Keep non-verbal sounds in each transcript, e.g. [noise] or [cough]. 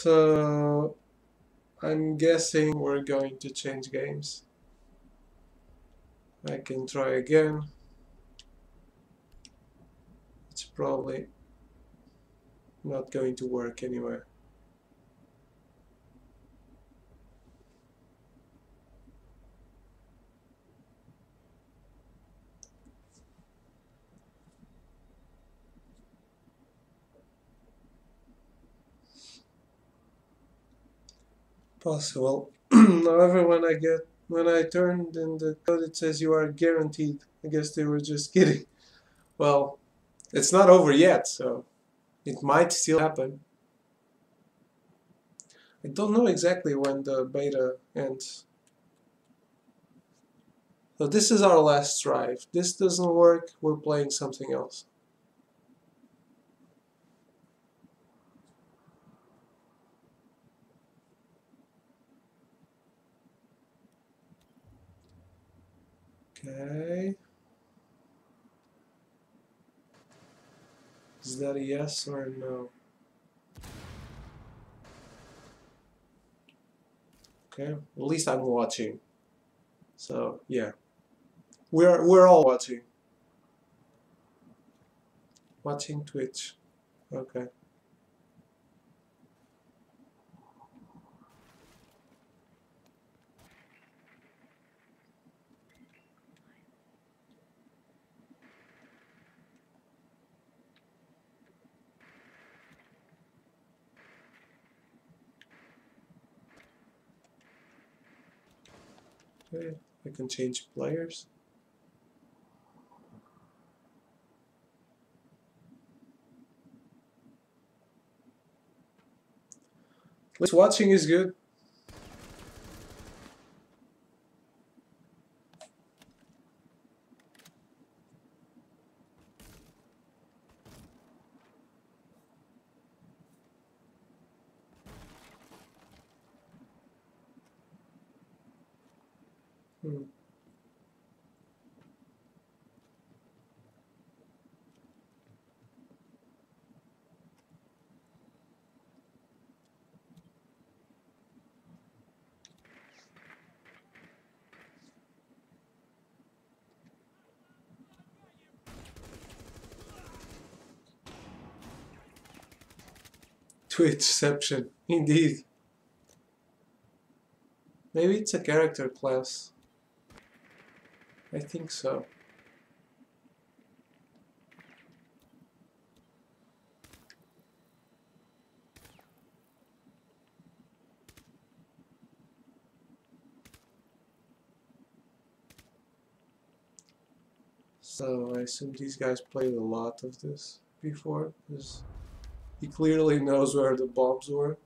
So I'm guessing we're going to change games. I can try again. It's probably not going to work anyway. Possible. [clears throat] However, when I get when I turned in the code, it says you are guaranteed. I guess they were just [laughs] kidding. Well, it's not over yet, so it might still happen. I don't know exactly when the beta ends. So this is our last drive. This doesn't work, we're playing something else. Okay. Is that a yes or a no? Okay, at least I'm watching. So yeah, we're we're all watching. Watching Twitch. Okay. I can change players. At least watching is good. Hmm. Twitchception, indeed. Maybe it's a character class. I think so. So I assume these guys played a lot of this before, because he clearly knows where the bombs were.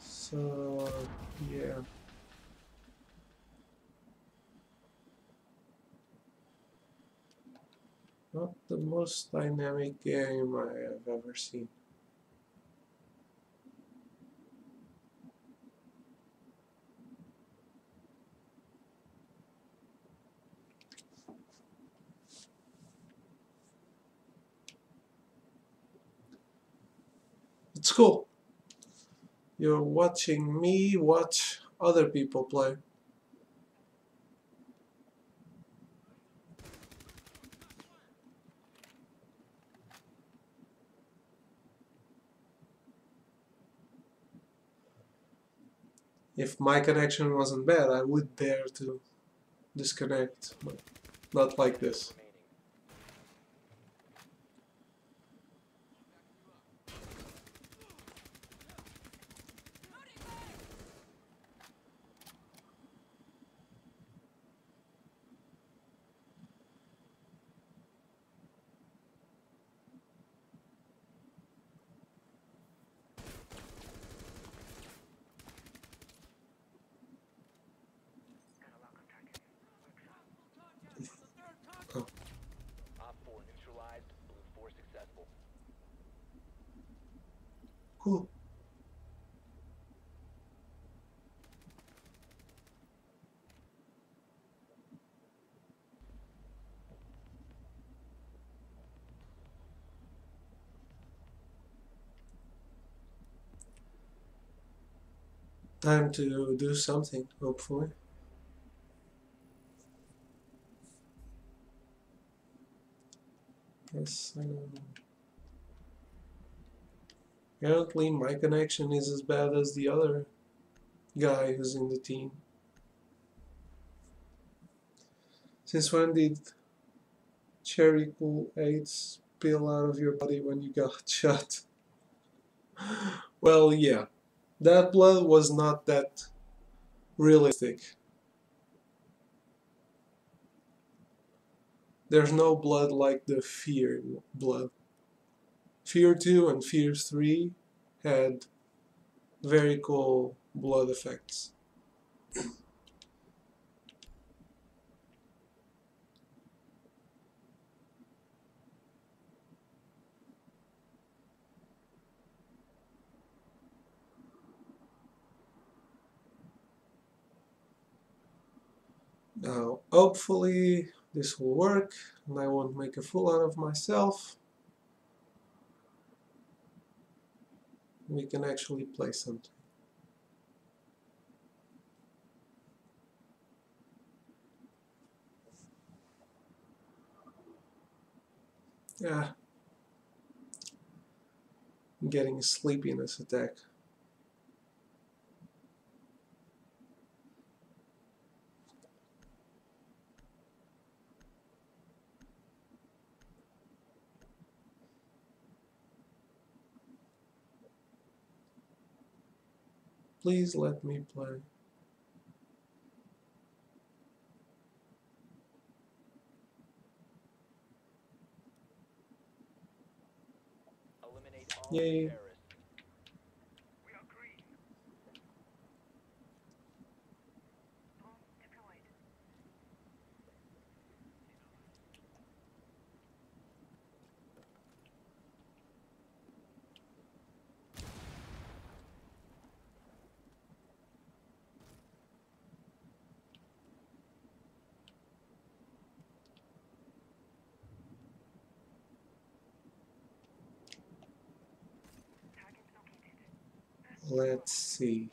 So, yeah. Not the most dynamic game I have ever seen. It's cool. You're watching me watch other people play. If my connection wasn't bad, I would dare to disconnect, but not like this. Cool. Time to do something, hopefully. Yes. Um, apparently, my connection is as bad as the other guy who's in the team. Since when did cherry Kool-Aids spill out of your body when you got [laughs] shot? well, yeah. That blood was not that realistic. There's no blood like the Fear blood. Fear 2 and Fear 3 had very cool blood effects. Now, hopefully this will work and I won't make a fool out of myself. We can actually play something. Yeah. I'm getting a sleepiness attack. Please let me play. Yay. Let's see.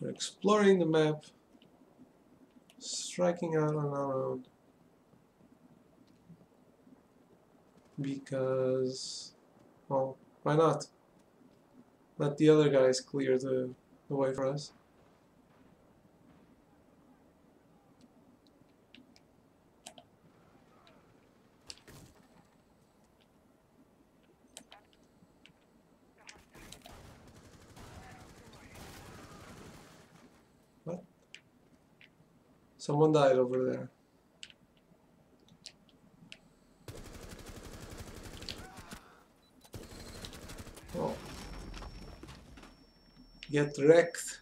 We're exploring the map, striking out on our own. Because, well, why not? Let the other guys clear the, the way for us. Someone died over there. Oh. Get wrecked.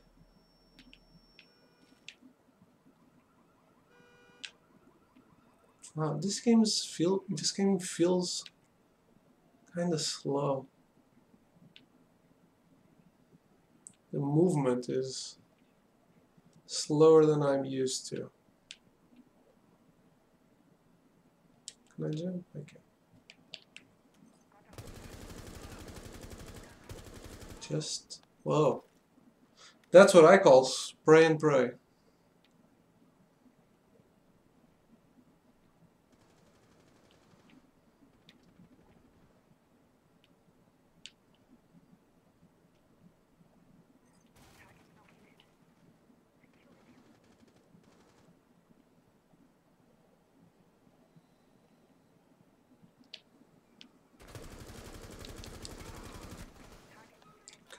Wow, this game is feel this game feels kind of slow. The movement is slower than I'm used to. Okay. Just, whoa. That's what I call spray and pray.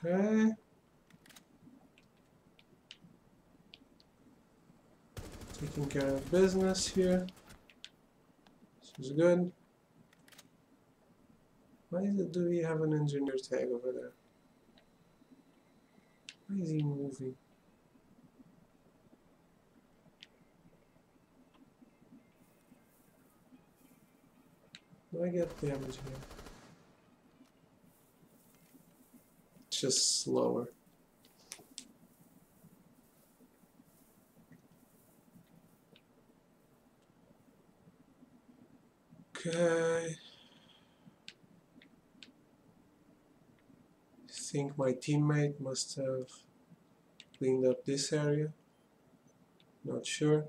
Okay. Taking care of business here. This is good. Why it, do we have an engineer tag over there? Why is he moving? Do I get damage here? Just slower. Okay. Think my teammate must have cleaned up this area. Not sure.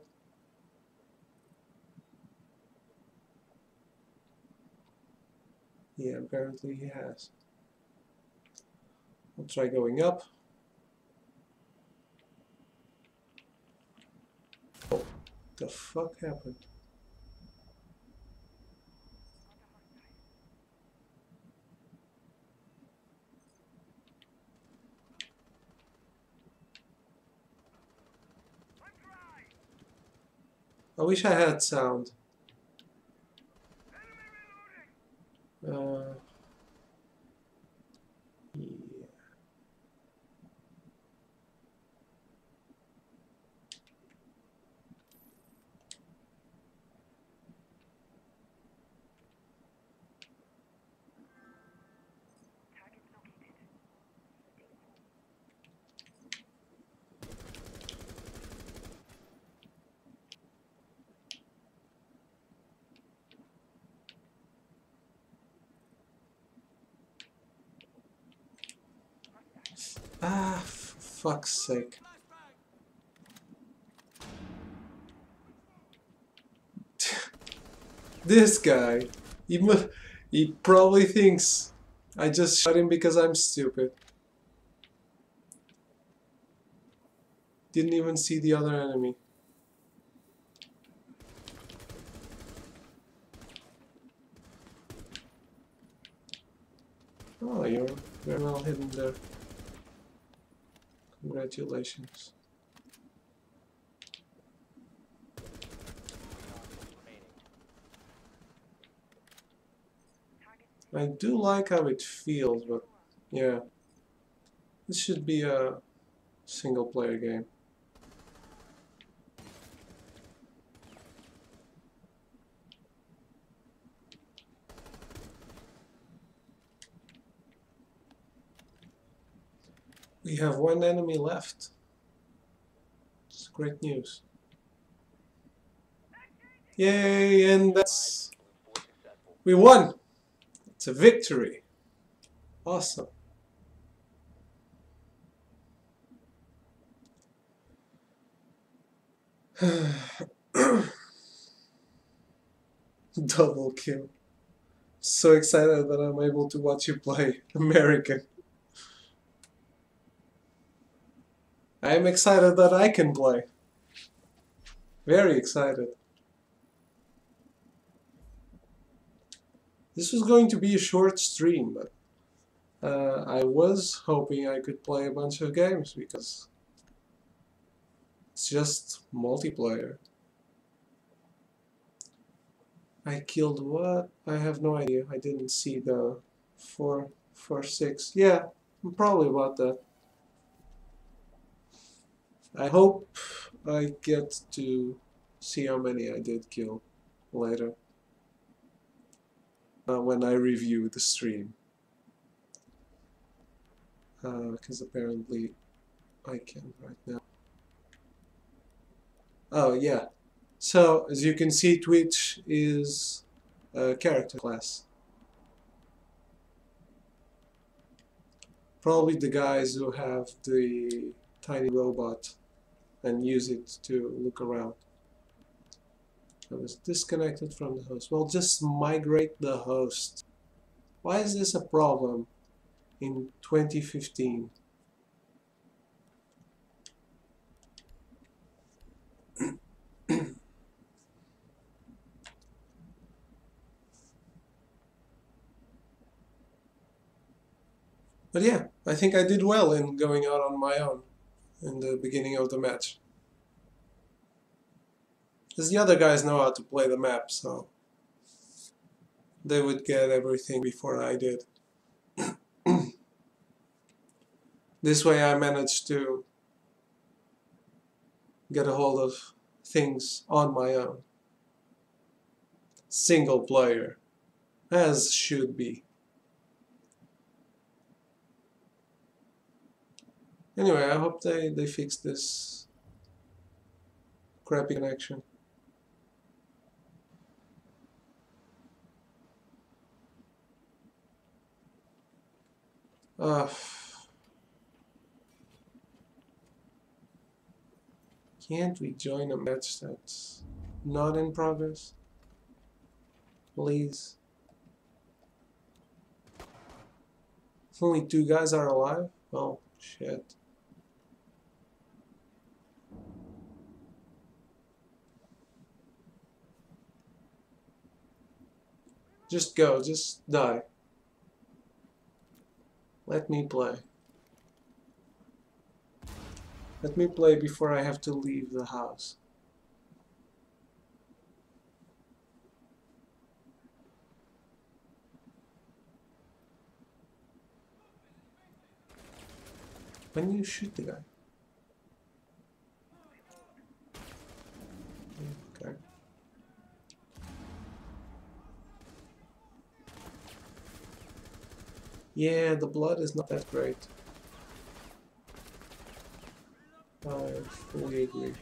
Yeah, apparently he has. I'll try going up. Oh, the fuck happened? I wish I had sound. Uh, yeah. Ah, for fuck's sake. [laughs] this guy, he, he probably thinks I just shot him because I'm stupid. Didn't even see the other enemy. Oh, you're very well hidden there. Congratulations. I do like how it feels, but yeah. This should be a single player game. We have one enemy left. It's great news. Yay, and that's... We won! It's a victory. Awesome. [sighs] Double kill. So excited that I'm able to watch you play [laughs] American. I am excited that I can play. Very excited. This was going to be a short stream, but uh, I was hoping I could play a bunch of games because it's just multiplayer. I killed what? I have no idea. I didn't see the four, four, six. Yeah, probably about that. I hope I get to see how many I did kill later uh, when I review the stream because uh, apparently I can right now. Oh yeah, so as you can see Twitch is a character class. Probably the guys who have the tiny robot and use it to look around. I was disconnected from the host. Well, just migrate the host. Why is this a problem in 2015? but yeah, I think I did well in going out on my own in the beginning of the match. Because the other guys know how to play the map, so they would get everything before I did. [clears throat] this way I managed to get a hold of things on my own. Single player. As should be. Anyway, I hope they, they fix this crappy connection. Uh, can't we join a match that's not in progress? Please. If only two guys are alive? Oh, shit. Just go, just die. Let me play. Let me play before I have to leave the house. When you shoot the guy? Okay. Yeah, the blood is not that great. I fully agree.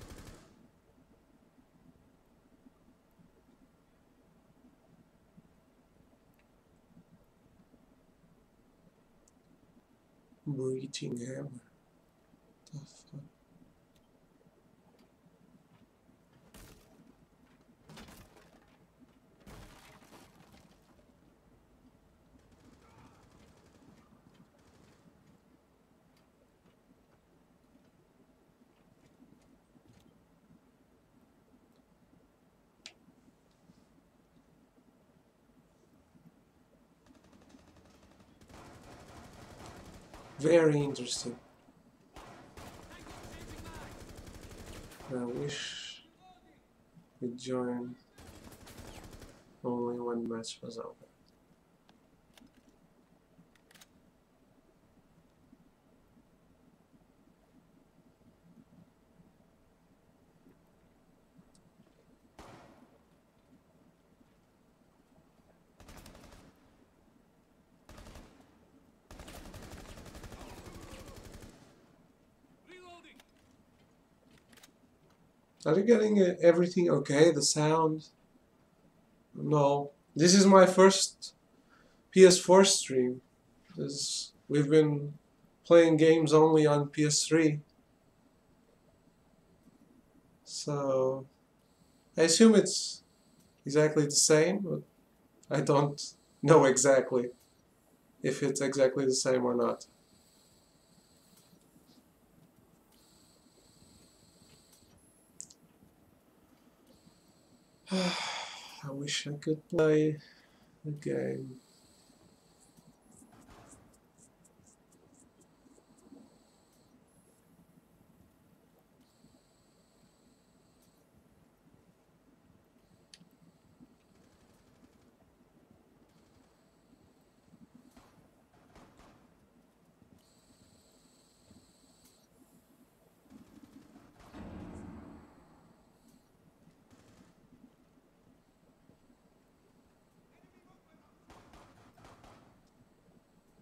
Breaching hammer. The fuck? Very interesting. I wish we joined only when match was over. Are you getting uh, everything okay? The sound? No. This is my first PS4 stream. This, we've been playing games only on PS3. So I assume it's exactly the same, but I don't [laughs] know exactly if it's exactly the same or not. [sighs] I wish I could play the game.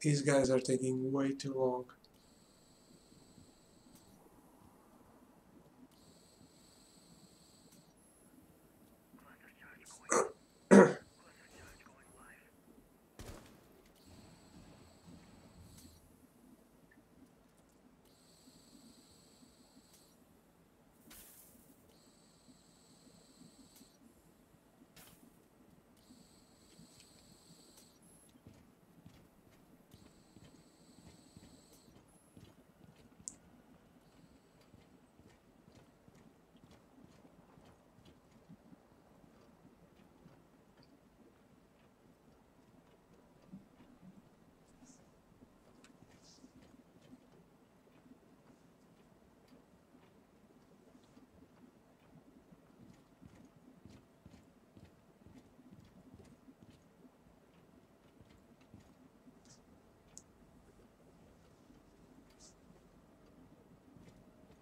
These guys are taking way too long.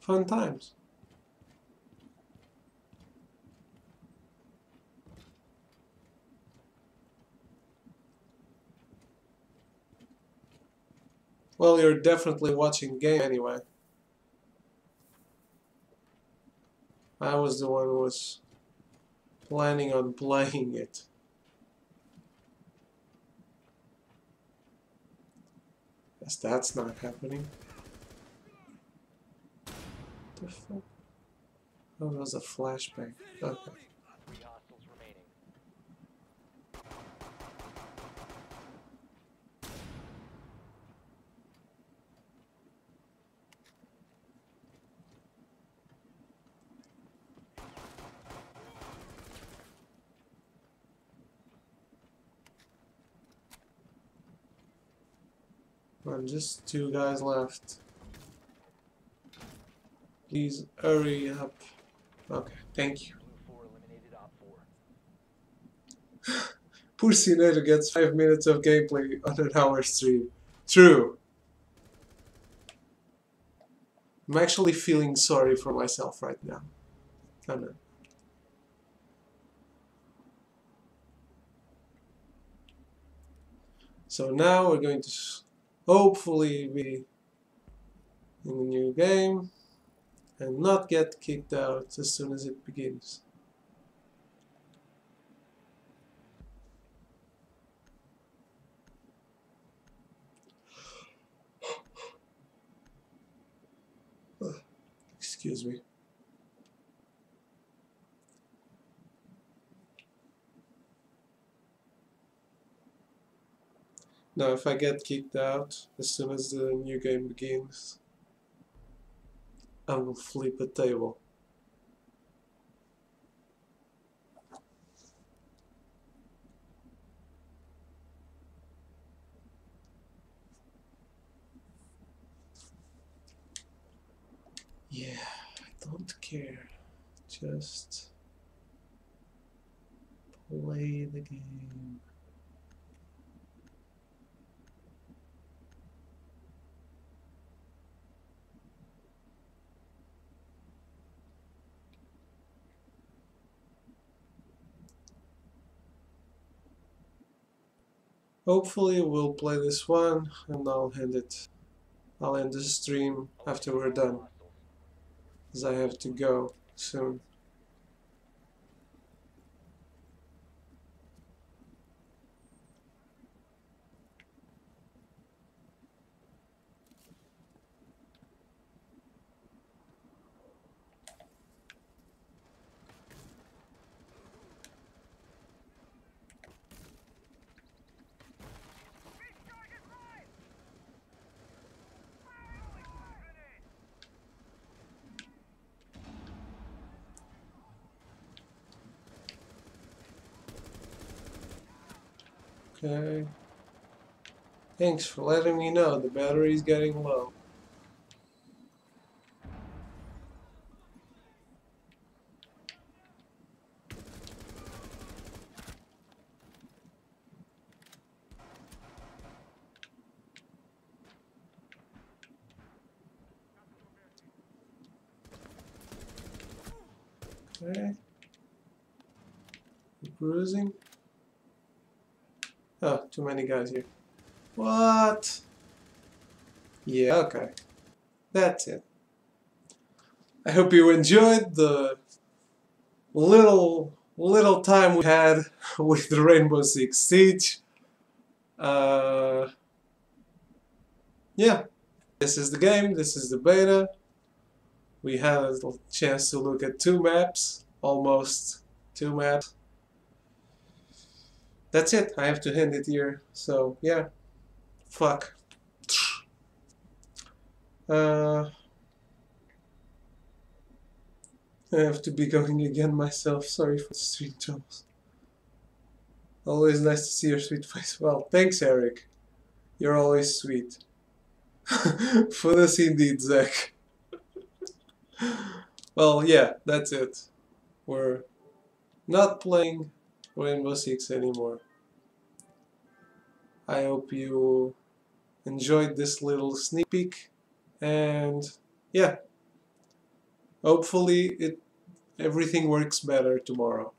Fun times. Well, you're definitely watching game anyway. I was the one who was planning on playing it. Yes, that's not happening. The fuck? Oh, that was a flashbang. Okay. Well, just two guys left. Please hurry up. Okay, thank you. [laughs] Pussy Nader gets 5 minutes of gameplay on an hour stream. True. I'm actually feeling sorry for myself right now. I know. So now we're going to hopefully be in the new game and not get kicked out as soon as it begins. [sighs] Excuse me. Now if I get kicked out as soon as the new game begins, I will flip a table. Yeah, I don't care. Just play the game. Hopefully we'll play this one and I'll end it. I'll end the stream after we're done. As I have to go soon. Okay. Thanks for letting me know the battery's getting low. Okay. Bruising. Too many guys here. What? Yeah, okay. That's it. I hope you enjoyed the little little time we had [laughs] with the Rainbow Six Siege. Uh, yeah, this is the game, this is the beta. We had a chance to look at two maps, almost two maps that's it. I have to end it here. So, yeah. Fuck. Uh, I have to be going again myself. Sorry for the street troubles. Always nice to see your sweet face. Well, thanks, Eric. You're always sweet. [laughs] for this indeed, Zach. well, yeah, that's it. We're not playing Rainbow Six anymore. I hope you enjoyed this little sneak peek and yeah. Hopefully it everything works better tomorrow.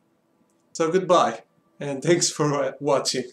So goodbye and thanks for watching